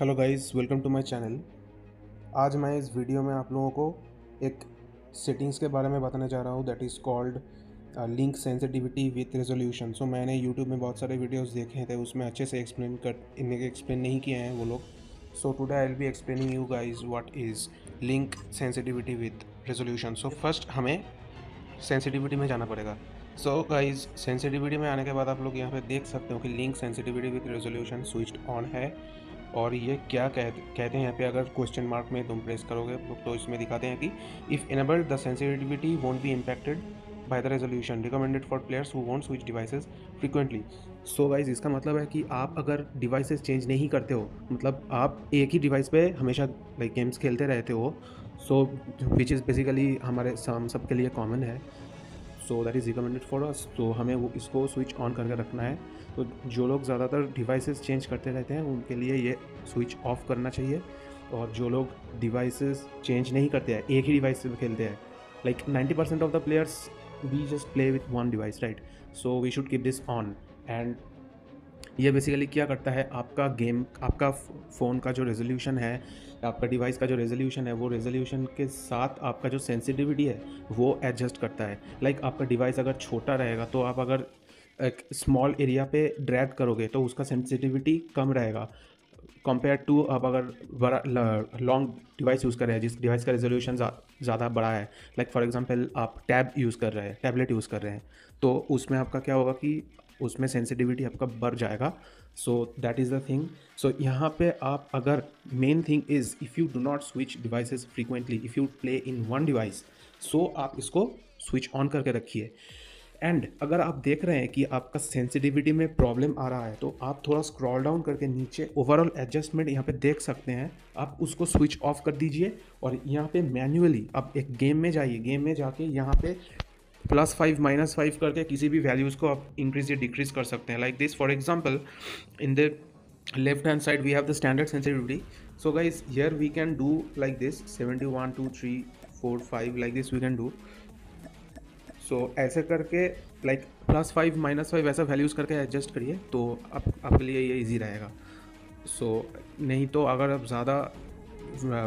Hello guys welcome to my channel आज मैं इस वीडियो में आप लोगों को एक सेटिंग्स के बारे में बताने जा रहा हूँ that is called link sensitivity with resolution so मैंने यूट्यूब में बहुत सारे वीडियोस देखे थे, उसमें अच्छे से एक्सप्लेन कर, इन्हें एक्सप्लेन नहीं किए हैं वो लोग। So today I will be explaining you guys what is link sensitivity with resolution so first हमें सेंसिटिविटी में जाना पड़ेगा। सो गाइज़ सेंसिटिविटी में आने के बाद आप लोग यहाँ पे देख सकते हो कि link sensitivity with resolution switch on है। और ये क्या कहते कहते हैं यहाँ पे अगर क्वेश्चन मार्क में तुम प्रेस करोगे तो इसमें दिखाते हैं कि if enabled the sensitivity won't be impacted by the resolution recommended for players who want switch devices frequently so wise इसका मतलब है कि आप अगर डिवाइसेस चेंज नहीं करते हो मतलब आप एक ही डिवाइस पे हमेशा लाइक गेम्स खेलते रहते हो सो विच इज़ बेसिकली हमारे, हम सब के लिए कॉमन है। So that is recommended for us तो हमें वो इसको स्विच ऑन करके रखना है। तो जो लोग ज़्यादातर डिवाइसेस चेंज करते रहते हैं, उनके लिए ये स्विच ऑफ़ करना चाहिए। और जो लोग डिवाइसेस चेंज नहीं करते हैं, एक ही डिवाइस से खेलते हैं like ninety percent of the players we just play with one device right so we should keep this on and ये बेसिकली क्या करता है, आपका गेम आपका फ़ोन का जो रेजोल्यूशन है, आपका डिवाइस का जो रेजोल्यूशन है, वो रेजोल्यूशन के साथ आपका जो सेंसिटिविटी है, वो एडजस्ट करता है। लाइक like आपका डिवाइस अगर छोटा रहेगा तो आप अगर एक स्मॉल एरिया पे ड्रैग करोगे तो उसका सेंसिटिविटी कम रहेगा। कंपेयर टू आप अगर बड़ा लॉन्ग डिवाइस यूज़ कर रहे हैं, जिस डिवाइस का रेजोल्यूशन ज़्यादा बड़ा है लाइक फॉर एग्जांपल आप टैब यूज़ कर रहे हैं टैबलेट यूज़ कर रहे हैं तो उसमें आपका क्या होगा कि उसमें सेंसिटिविटी आपका बढ़ जाएगा। So that is the thing so यहाँ पे आप अगर main thing is if you do not switch devices frequently if you play in one device so आप इसको स्विच ऑन करके रखिए। एंड अगर आप देख रहे हैं कि आपका सेंसिटिविटी में प्रॉब्लम आ रहा है तो आप थोड़ा स्क्रॉल डाउन करके नीचे ओवरऑल एडजस्टमेंट यहाँ पे देख सकते हैं। आप उसको स्विच ऑफ़ कर दीजिए और यहाँ पे मैन्युअली आप एक गेम में जाइए। गेम में जाके यहाँ पे प्लस फाइव माइनस फाइव करके किसी भी वैल्यूज़ को आप इंक्रीज या डिक्रीज कर सकते हैं। Like this for example in the left hand side we have the standard sensitivity so guys here we can do like this seventy one two three four five like this we can do so ऐसे करके like plus five minus five ऐसा values करके adjust करिए तो आप आपके लिए ये इजी रहेगा। सो so, नहीं तो अगर आप ज़्यादा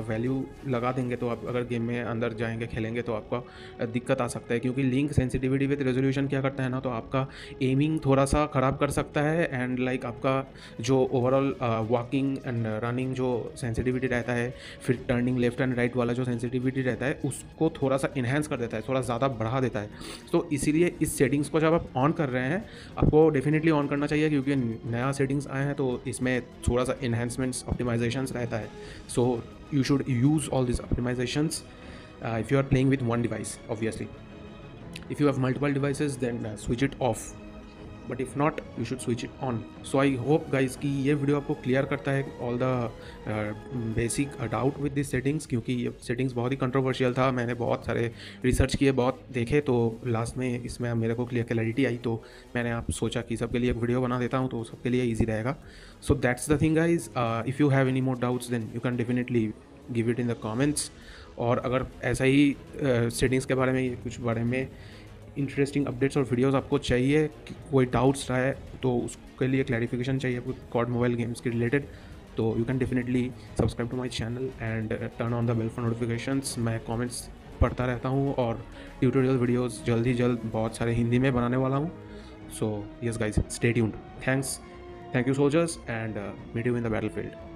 वैल्यू लगा देंगे तो आप अगर गेम में अंदर जाएँगे खेलेंगे तो आपका दिक्कत आ सकता है। क्योंकि लिंक सेंसिटिविटी विथ रेजोल्यूशन क्या करता है ना तो आपका एमिंग थोड़ा सा ख़राब कर सकता है एंड लाइक like आपका जो ओवरऑल वॉकिंग एंड रनिंग जो सेंसिटिविटी रहता है फिर टर्निंग लेफ़्ट एंड राइट वाला जो सेंसिटिविटी रहता है उसको थोड़ा सा इन्हेंस कर देता है थोड़ा ज़्यादा बढ़ा देता है। तो इसीलिए इस सेटिंग्स को जब आप ऑन कर रहे हैं आपको डेफिनेटली ऑन करना चाहिए क्योंकि नया सेटिंग्स आए हैं तो इसमें थोड़ा सा इन्हेंसमेंट्स ऑप्टिमाइजेशन रहता है। So so, you should use all these optimizations uh, if you are playing with one device obviously. If you have multiple devices then uh, switch it off but if not you should switch it on so I hope guys कि ये video आपको clear करता है all the basic doubt with this settings क्योंकि ये settings बहुत ही controversial था। मैंने बहुत सारे रिसर्च किए बहुत देखे तो लास्ट में इसमें मेरे को क्लियर क्लैरिटी आई तो मैंने आप सोचा कि सबके लिए एक वीडियो बना देता हूँ तो सबके लिए ईजी रहेगा। So that's the thing guys if you have any more doubts then you can definitely give it in the comments और अगर ऐसा ही सेटिंग्स uh, के बारे में कुछ बारे में इंटरेस्टिंग अपडेट्स और वीडियोस आपको चाहिए कोई डाउट्स रहा है तो उसके लिए क्लैरिफिकेशन चाहिए आपको कॉड मोबाइल गेम्स के रिलेटेड तो you can definitely subscribe to my channel and turn on the bell for notifications मैं कमेंट्स पढ़ता रहता हूँ और ट्यूटोरियल वीडियोस जल्द ही जल्द बहुत सारे हिंदी में बनाने वाला हूँ। So yes guys stay tuned thanks thank you soldiers and meet you in the battle field